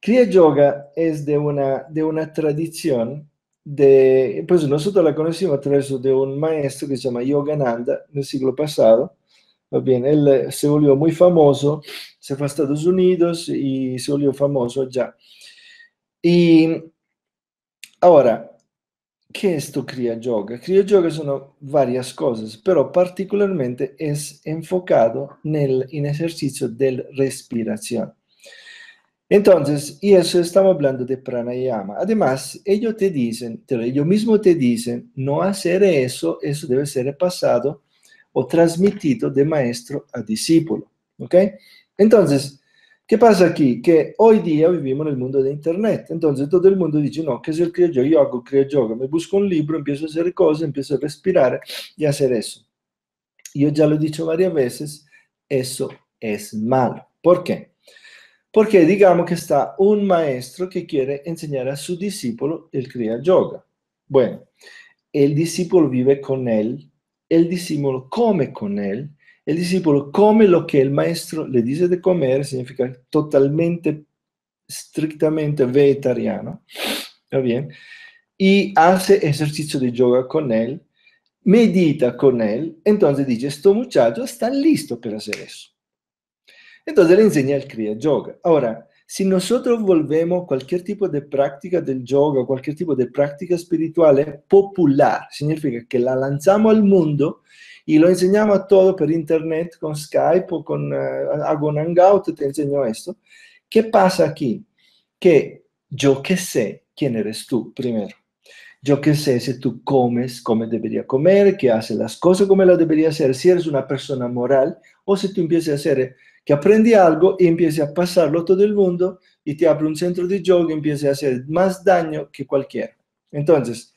Kriya Yoga es de una, de una tradición de, pues nosotros la conocimos a través de un maestro que se llama Yogananda en el siglo pasado. Bien, él eh, se volvió muy famoso, se fue a Estados Unidos y se volvió famoso allá. Y ahora, ¿qué es tu Kriya Yoga? Kriya Yoga son varias cosas, pero particularmente es enfocado en el en ejercicio de respiración. Entonces, y eso estamos hablando de pranayama. Además, ellos te dicen, ellos mismos te dicen, no hacer eso, eso debe ser pasado o transmitido de maestro a discípulo. ¿Ok? Entonces, ¿qué pasa aquí? Que hoy día vivimos en el mundo de Internet. Entonces, todo el mundo dice, no, ¿qué es el Kriya Yoga? Yo hago Kriya Yoga. Me busco un libro, empiezo a hacer cosas, empiezo a respirar y hacer eso. Yo ya lo he dicho varias veces, eso es malo. ¿Por qué? Porque digamos que está un maestro que quiere enseñar a su discípulo el Kriya Yoga. Bueno, el discípulo vive con él, el discípulo come con él, el discípulo come lo que el maestro le dice de comer, significa totalmente, estrictamente vegetariano, ¿está bien? Y hace ejercicio de yoga con él, medita con él, entonces dice, estos muchachos están listos para hacer eso. Entonces le enseña el Kriya Yoga. Ahora, si nosotros volvemos cualquier tipo de práctica del yoga, cualquier tipo de práctica espiritual popular, significa que la lanzamos al mundo y lo enseñamos a todo por internet, con Skype o con, uh, un hangout, te enseño esto. ¿Qué pasa aquí? Que yo que sé quién eres tú primero. Yo que sé si tú comes como debería comer, que haces las cosas como las debería hacer, si eres una persona moral o si tú empiezas a hacer que aprende algo y empiece a pasarlo a todo el mundo y te abre un centro de yoga y empiece a hacer más daño que cualquiera. Entonces,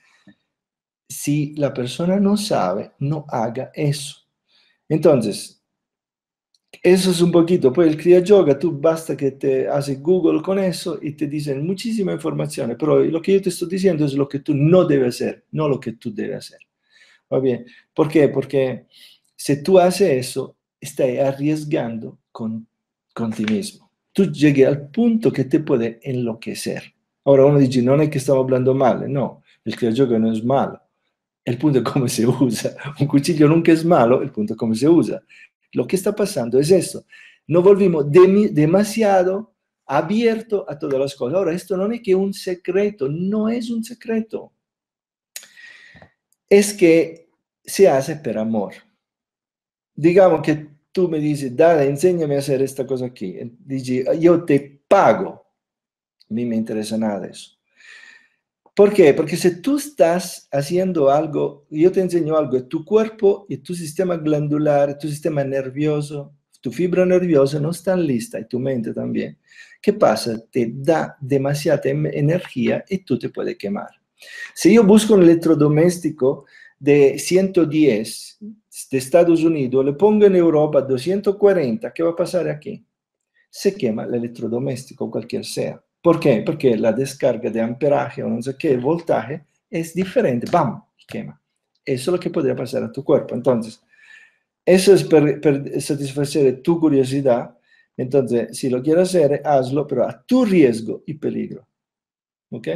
si la persona no sabe, no haga eso. Entonces, eso es un poquito. Pues el Kriya Yoga, tú basta que te haces Google con eso y te dicen muchísima información, pero lo que yo te estoy diciendo es lo que tú no debes hacer, no lo que tú debes hacer. ¿Va bien? ¿Por qué? Porque si tú haces eso, estás arriesgando con, con ti mismo. Tú llegues al punto que te puede enloquecer. Ahora uno dice, no es que estamos hablando mal, no, el Kriya Yoga no es malo. El punto es cómo se usa. Un cuchillo nunca es malo, el punto es cómo se usa. Lo que está pasando es eso. Nos volvimos demasiado abierto a todas las cosas. Ahora, esto no es que un secreto, no es un secreto. Es que se hace por amor. Digamos que tú me dices, dale, enséñame a hacer esta cosa aquí. Dice, yo te pago. A mí me interesa nada eso. ¿Por qué? Porque si tú estás haciendo algo, yo te enseño algo, tu cuerpo y tu sistema glandular, tu sistema nervioso, tu fibra nerviosa no están lista y tu mente también. ¿Qué pasa? Te da demasiada em, energía y tú te puedes quemar. Si yo busco un electrodoméstico de 110 de Estados Unidos, le pongo en Europa 240, ¿qué va a pasar aquí? Se quema el electrodoméstico, cualquier sea. ¿Por qué? Porque la descarga de amperaje o no sé qué, voltaje, es diferente. ¡Bam! Quema. Eso es lo que podría pasar a tu cuerpo. Entonces, eso es para satisfacer tu curiosidad. Entonces, si lo quieres hacer, hazlo, pero a tu riesgo y peligro. ¿Ok?